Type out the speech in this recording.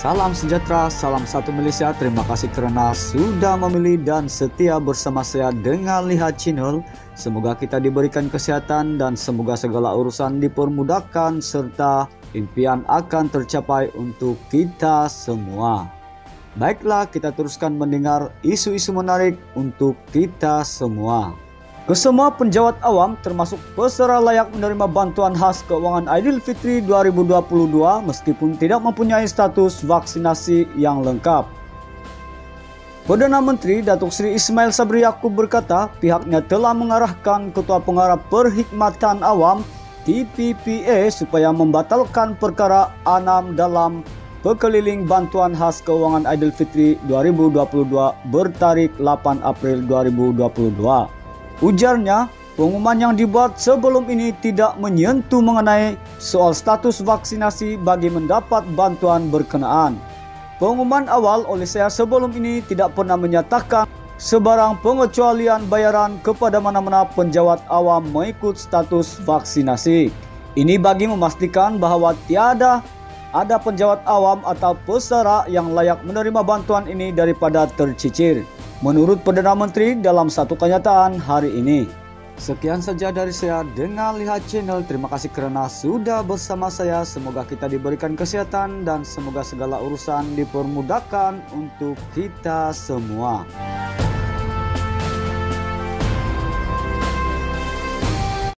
Salam sejahtera, salam satu Malaysia. Terima kasih kerana sudah memilih dan setia bersama saya dengan Lihat Channel. Semoga kita diberikan kesehatan dan semoga segala urusan dipermudahkan serta impian akan tercapai untuk kita semua. Baiklah, kita teruskan mendengar isu-isu menarik untuk kita semua. Kesemua penjawat awam termasuk peserta layak menerima bantuan khas keuangan Aidilfitri 2022 meskipun tidak mempunyai status vaksinasi yang lengkap. Perdana Menteri Datuk Seri Ismail Sabri Yaakob berkata pihaknya telah mengarahkan Ketua Pengarah Perkhidmatan Awam TPPA supaya membatalkan perkara anam dalam Pekeliling Bantuan Khas Keuangan Aidilfitri 2022 bertarikh 8 April 2022. Ujarnya, pengumuman yang dibuat sebelum ini tidak menyentuh mengenai soal status vaksinasi bagi mendapat bantuan berkenaan. Pengumuman awal oleh saya sebelum ini tidak pernah menyatakan sebarang pengecualian bayaran kepada mana-mana penjawat awam mengikut status vaksinasi. Ini bagi memastikan bahawa tiada ada penjawat awam atau pesara yang layak menerima bantuan ini daripada tercicir menurut Perdana Menteri dalam satu kenyataan hari ini. Sekian saja dari saya dengan Lihat Channel. Terima kasih kerana sudah bersama saya. Semoga kita diberikan kesehatan dan semoga segala urusan dipermudahkan untuk kita semua.